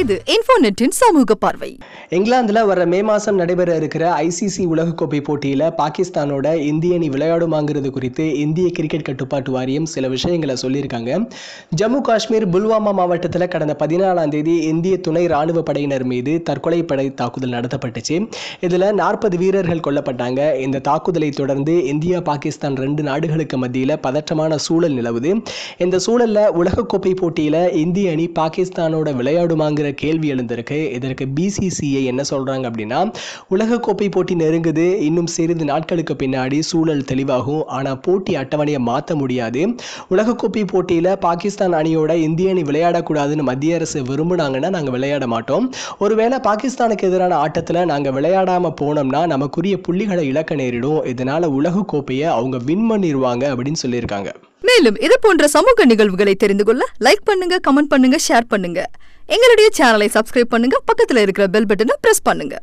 இது இன்ஃபோநெட்டின் சமூக பார்வை. இங்கிலாந்துல வர மே மாசம் நடைபெற இருக்கிற ஐசிசி உலகக்கோப்பை போட்டியில பாகிஸ்தானோட இந்திய அணி விளையாடுமாங்கிறது குறித்து இந்திய கிரிக்கெட் கட்டுப்பாட்டு வாரியம் சில விஷயங்களை சொல்லியிருக்காங்க. ஜம்மு காஷ்மீர் புல்வாமா மாவட்டத்தில் கடந்த பதினாலாம் தேதி இந்திய துணை ராணுவ படையினர் மீது தற்கொலை படை தாக்குதல் நடத்தப்பட்டுச்சு. இதுல நாற்பது வீரர்கள் கொல்லப்பட்டாங்க. இந்த தாக்குதலை தொடர்ந்து இந்தியா பாகிஸ்தான் ரெண்டு நாடுகளுக்கு மத்தியில் பதற்றமான சூழல் நிலவுது. இந்த சூழல்ல உலகக்கோப்பை போட்டியில இந்திய அணி பாகிஸ்தானோட அப்படிங்கிற கேள்வி எழுந்திருக்கு. இதற்கு பிசிசிஐ என்ன சொல்றாங்க அப்படின்னா உலகக்கோப்பை போட்டி நெருங்குது. இன்னும் சிறிது நாட்களுக்கு பின்னாடி சூழல் தெளிவாகும். ஆனா போட்டி அட்டவணையை மாற்ற முடியாது. உலகக்கோப்பை போட்டியில பாகிஸ்தான் அணியோட இந்திய அணி விளையாடக்கூடாதுன்னு மத்திய அரசு விரும்புனாங்கன்னா நாங்கள் விளையாட மாட்டோம். ஒருவேளை பாகிஸ்தானுக்கு எதிரான ஆட்டத்தில் நாங்க விளையாடாம போனோம்னா நமக்குரிய புள்ளிகளை இழக்க நேரிடும். இதனால உலகக்கோப்பையை அவங்க வின் பண்ணிடுவாங்க அப்படின்னு சொல்லியிருக்காங்க. மேலும் இது போன்ற சமூக நிகழ்வுகளை தெரிந்து கொள்ள லைக் பண்ணுங்க கமெண்ட் பண்ணுங்க ஷேர் பண்ணுங்க. எங்களுடைய சேனலை சப்ஸ்கிரைப் பண்ணுங்க பக்கத்துல இருக்கிற பெல் பட்டனை பிரஸ் பண்ணுங்க.